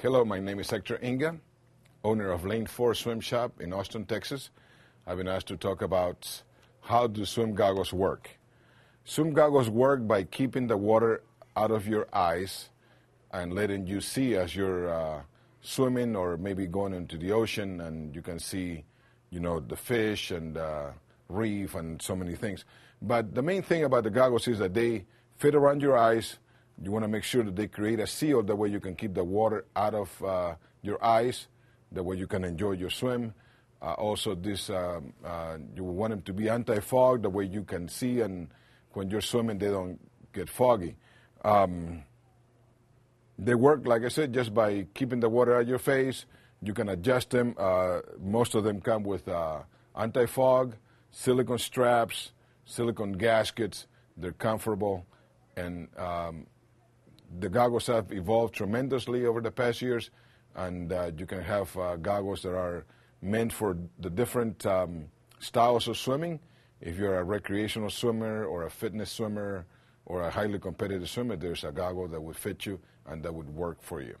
Hello, my name is Hector Inga, owner of Lane 4 Swim Shop in Austin, Texas. I've been asked to talk about how do swim goggles work. Swim goggles work by keeping the water out of your eyes and letting you see as you're uh, swimming or maybe going into the ocean and you can see, you know, the fish and uh, reef and so many things. But the main thing about the goggles is that they fit around your eyes. You want to make sure that they create a seal that way you can keep the water out of uh, your eyes, that way you can enjoy your swim. Uh, also, this um, uh, you want them to be anti-fog, the way you can see, and when you're swimming, they don't get foggy. Um, they work, like I said, just by keeping the water out of your face. You can adjust them. Uh, most of them come with uh, anti-fog, silicone straps, silicone gaskets. They're comfortable, and um, the goggles have evolved tremendously over the past years. And uh, you can have uh, goggles that are meant for the different um, styles of swimming. If you're a recreational swimmer or a fitness swimmer or a highly competitive swimmer, there's a goggle that would fit you and that would work for you.